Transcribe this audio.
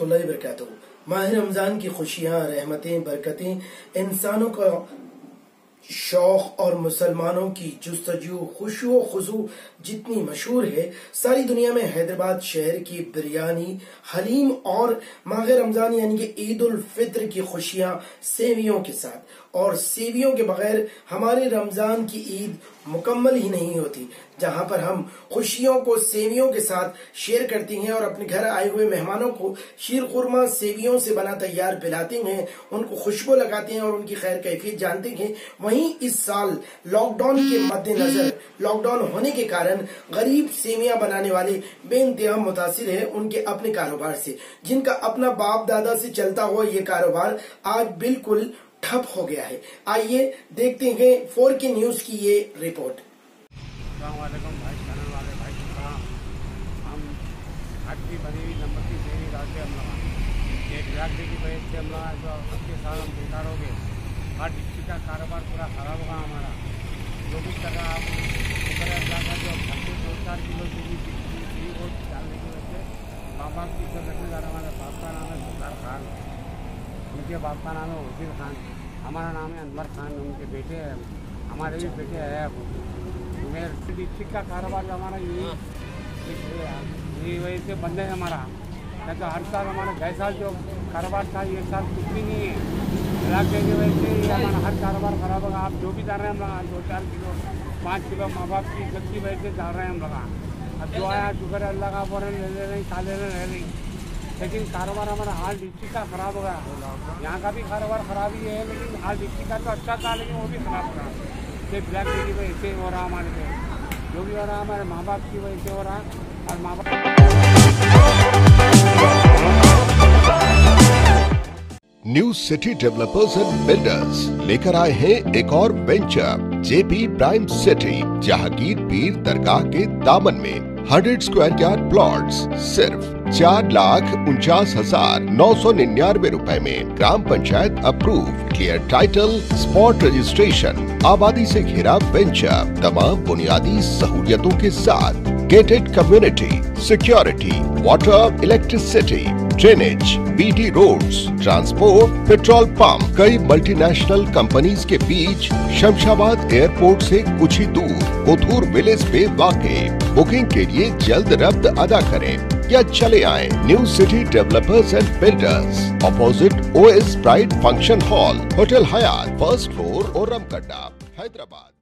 रहमतुल्लाहि वरकatuh माह रमज़ान की खुशियाँ, रहमतें, बरकतें, इंसानों का शौक और मुसलमानों की जुस्तजु, खुशो खुजू जितनी मशहूर है, सारी दुनिया में हैदराबाद शहर की बिरयानी, हलीम और माह रमज़ान, यानी कि ईद उल फित्र की खुशियाँ सेवियों के साथ। और सेवियों के बगैर हमारे रमज़ान की ईद मुकम्मल ही नहीं होती, जहाँ पर हम खुशियों को सेवियों के साथ शेयर करती हैं और अपने घर आए हुए मेहमानों को शीर खुरमा सेवियों से बना तैयार पिलाते हैं, उनको खुशबू लगाते हैं और उनकी खैर कैफियत जानते हैं। वहीं इस साल लॉकडाउन के मद्देनजर लॉकडाउन होने के कारण गरीब सेवियाँ बनाने वाले बेनतहा मुतासर है उनके अपने कारोबार से, जिनका अपना बाप दादा से चलता हुआ ये कारोबार आज बिल्कुल ठप हो गया है। आइए देखते हैं फोर के न्यूज़ की ये रिपोर्ट। भाई वाले भाई हम हम जो हम बेकार हो गए। हर का कारोबार पूरा खराब होगा हमारा। जो भी तरह आप शुक्र जो दो चार किलो डालने की वजह से माँ बाप की इज़्ज़त रखने जा रहा हमारे बाप का नाम है सरदार खान। उनके बाप का नाम है वज़ीर खान। हमारा नाम है अनवर खान उनके बेटे हैं। हमारे भी बेटे है। अब मेरे डिस्ट्रिक्ट का कारोबार हमारा यही ये वजह से बंद है हमारा। नहीं तो हर साल हमारा गए साल जो कारोबार था ये साल कुछ भी नहीं है। इलाके की वजह से ये हमारा हर कारोबार खराब होगा। आप जो भी जा रहे हैं हम लोग दो चार किलो पाँच किलो माँ बाप की इज़्ज़त की वजह से जा रहे हैं हम लोग अब जो आया शुक्र है अल्लाह का बोल रहे ले रहे हैं खा ले रहे नहीं लेकिन कारोबार हमारा हाल डिस्ट्रिक्ट का खराब हो गया। यहाँ का भी कारोबार खराब ही है, लेकिन हाल डिस्ट्रिक्ट का तो अच्छा था, लेकिन वो भी खराब हो रहा ये ब्लैक टी की वजह से हो रहा हमारे से जो भी हो रहा हमारे माँ बाप की वजह से हो रहा और माँ बाप new city developers and builders लेकर आए हैं एक और venture JP prime city Jahangir Pir दरगाह के दामन में। 100 स्क्वायर यार्ड प्लॉट्स सिर्फ़ चार लाख उनचास हज़ार नौ सौ निन्यानवे रूपए में ग्राम panchayat approve clear title spot registration आबादी से घिरा वेंचर तमाम बुनियादी सहूलियतों के साथ gated community security water electricity drainage BT roads transport petrol pump कई मल्टीनेशनल कंपनीज़ के बीच शमशाबाद एयरपोर्ट से कुछ ही दूर, कोथूर विलेज पे वाक़ बुकिंग के लिए जल्द रब्त अदा करें। या चले आए new city developers and builders opposite O S pride function hall hotel Hyatt first floor और रमकड्डा हैदराबाद।